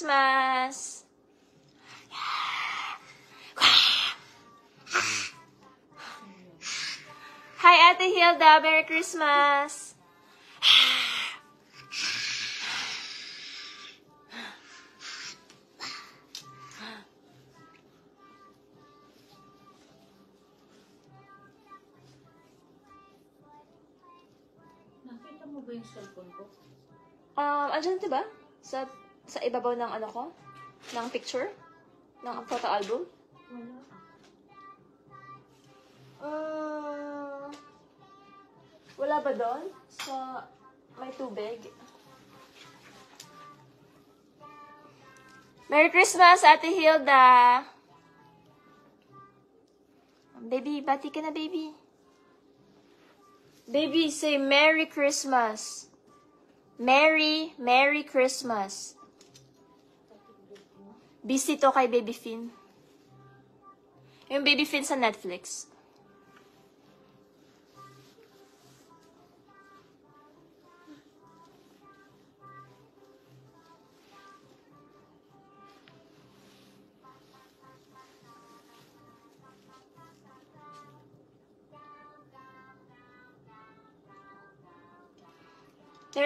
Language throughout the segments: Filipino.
Christmas! Hi, Ate Hilda! Merry Christmas! Nakita mo ba yung cellphone ko? Um, andyan, diba? Sa, sa ibabaw ng ano ko? Ng picture? Ng photo album? Wala. Uh, wala ba doon? Sa may tubig? Merry Christmas, Ate Hilda! Baby, bati ka na, baby. Baby, say Merry Christmas. Merry, Merry Christmas. Busy to kay Baby Finn. Yung Baby Finn sa Netflix.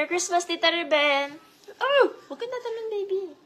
Merry Christmas, Tita Ruben! Oh! Huwag ka natalon, baby.